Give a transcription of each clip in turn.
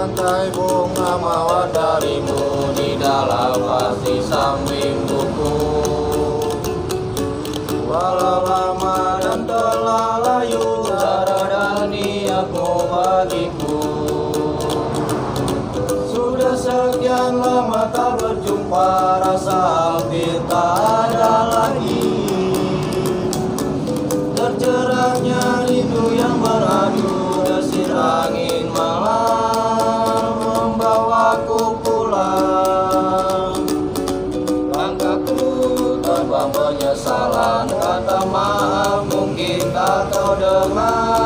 memantai bunga mawar darimu di dalam pasti samping buku. Walau lama dan telah layu udara dan aku bagiku. Sudah sekian lama tak berjumpa rasa hampir tak ada lagi. Langkahku tanpa penyesalan Kata maaf mungkin tak kau dengar.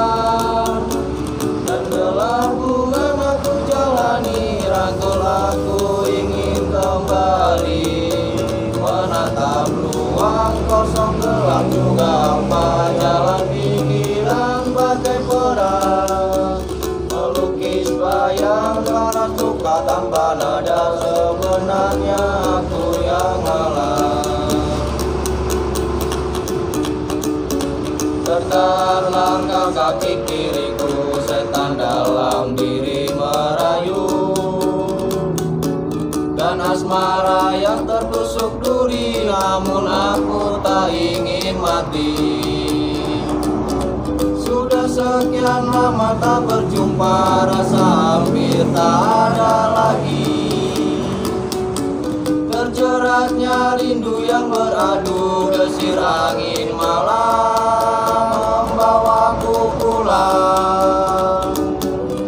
Kosong gelap juga hampa Jalan pikiran bagai perang tanpa nada Sebenarnya aku yang ngalah Tertar langkah kaki kiriku Setan dalam diri merayu. Dan asmara yang tertusuk duri Namun aku tak ingin mati sekian lama tak berjumpa Rasa hampir tak ada lagi. Terjeratnya rindu yang beradu Desir angin malam Membawaku pulang.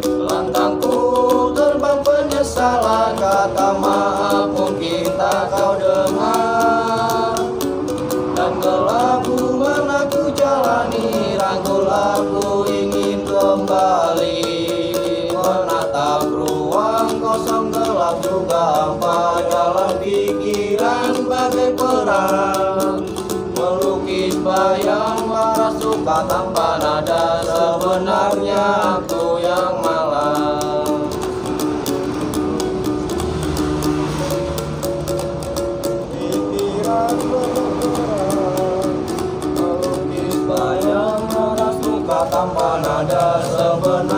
Lantangku terbang penyesalan Kata maaf mungkin tak kau dengar dalam pikiran perang. Melukis bayang tanpa nada Sebenarnya aku yang malang. Pikiran Melukis bayang tanpa nada Sebenarnya